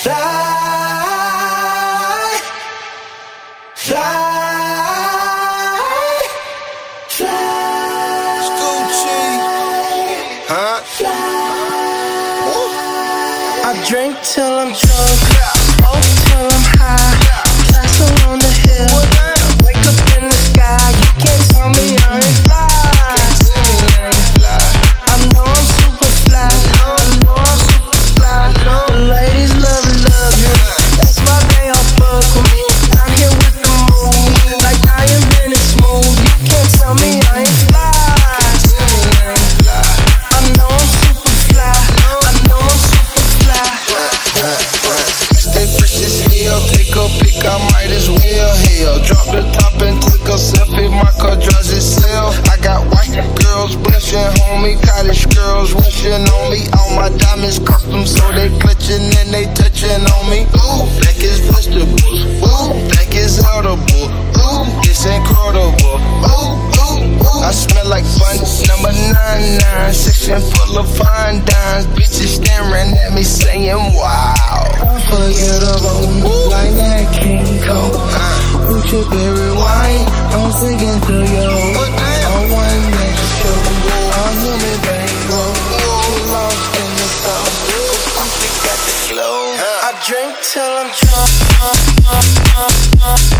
Fly, fly, fly. Huh? I drink till I'm drunk, wishing on me. All my diamonds custom, so they clutching and they touching on me. Ooh, that is vegetables. Ooh, that is audible. Ooh, it's incredible. Ooh, ooh, ooh. I smell like fun. Number nine nine, section full of fine dimes. Bitches staring at me saying, wow. Unforgettable, like that King Kong. Gucci berry wine, I'm singing to you. Till I'm drunk,